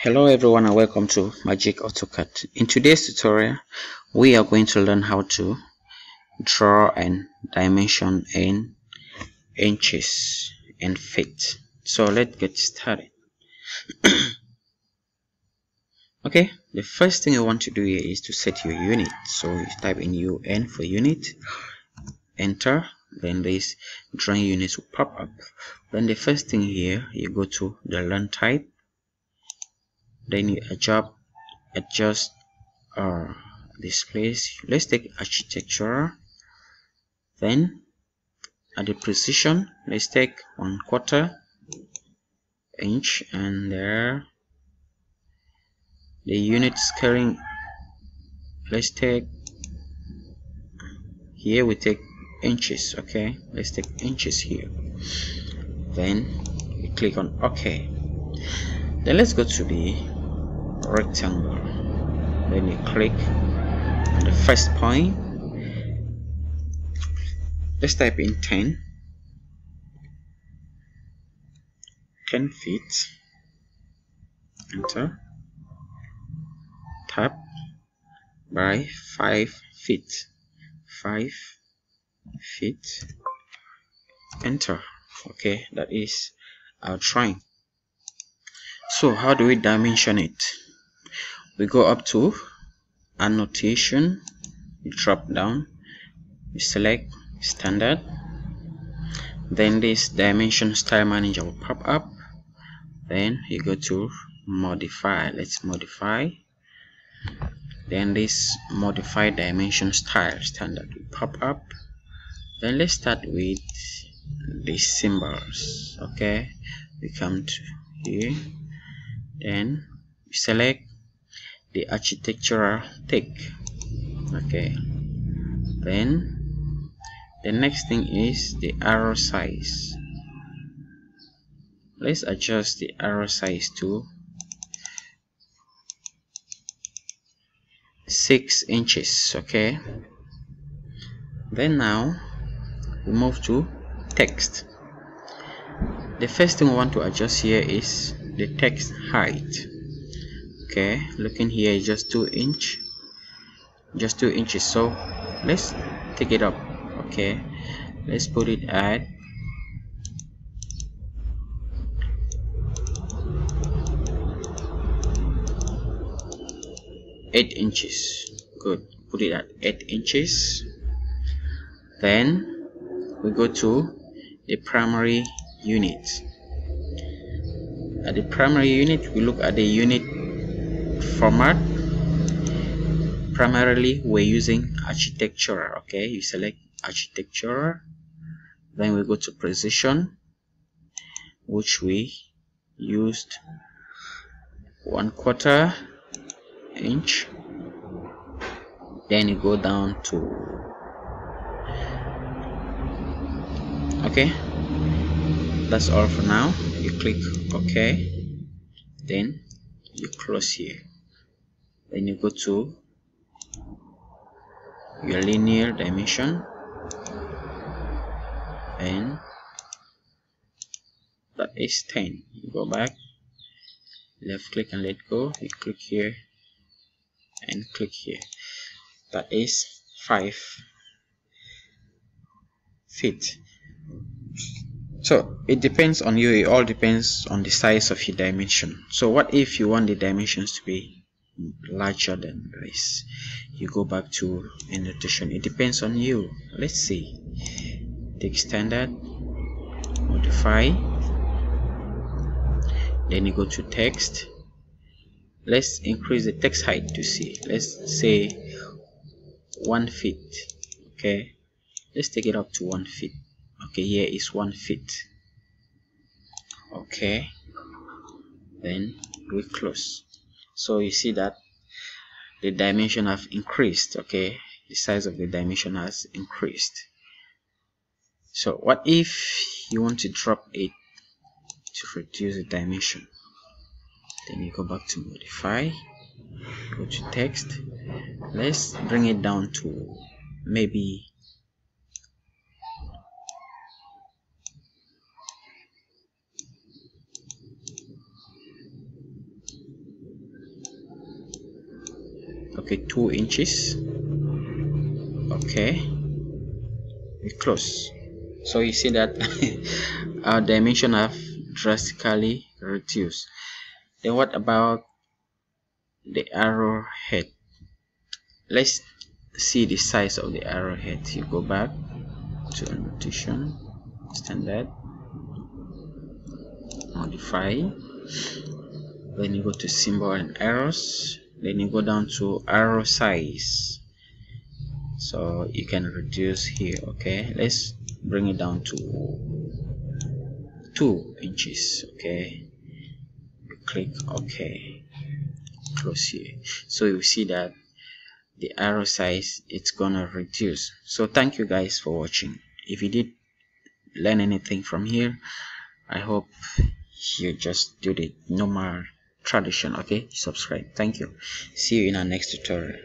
Hello everyone and welcome to Magic AutoCAD. In today's tutorial, we are going to learn how to draw and dimension in inches and feet. So let's get started. okay, the first thing you want to do here is to set your unit. So you type in UN for unit, enter, then this drawing units will pop up. Then the first thing here, you go to the length type then you adjust adjust uh, this place. Let's take architecture. Then at the precision let's take one quarter inch and there the unit scaling. Let's take here we take inches okay? Let's take inches here. Then we click on ok then let's go to the rectangle. Then you click on the first point. Let's type in 10 10 feet. Enter. Tap by 5 feet. 5 feet. Enter. Okay that is our drawing so how do we dimension it we go up to annotation. Drop down. You select standard. Then this dimension style manager will pop up. Then you go to modify. Let's modify. Then this modify dimension style standard will pop up. Then let's start with the symbols. Okay. We come to here. Then select the architectural tick okay. Then the next thing is the arrow size. Let's adjust the arrow size to 6 inches okay? Then now we move to text. The first thing we want to adjust here is the text height okay looking here just two inch. Just two inches. So let's take it up. Okay let's put it at eight inches. Good. Put it at eight inches. Then we go to the primary unit. At the primary unit we look at the unit format. Primarily we're using architecture okay? You select architecture then we go to precision which we used one quarter inch. Then you go down to okay? That's all for now. You click ok then you close here then you go to your linear dimension and that is 10 you go back left click and let go. You click here and click here. That is 5 feet so it depends on you. It all depends on the size of your dimension. So what if you want the dimensions to be larger than this you go back to annotation it depends on you. Let's see. Take standard modify. Then you go to text. Let's increase the text height to see. Let's say one feet okay? Let's take it up to one feet. Okay here is one feet. Okay. Then we close so you see that the dimension have increased okay? The size of the dimension has increased. So what if you want to drop it to reduce the dimension? Then you go back to modify go to text. Let's bring it down to maybe okay two inches. Okay. We close. So you see that our dimension have drastically reduced. Then what about the arrowhead? Let's see the size of the arrowhead. You go back to annotation standard modify. Then you go to symbol and arrows then you go down to arrow size. So you can reduce here okay? Let's bring it down to two inches okay? Click ok. Close here. So you see that the arrow size it's gonna reduce. So thank you guys for watching. If you did learn anything from here i hope you just do the normal tradition okay? Subscribe. Thank you. See you in our next tutorial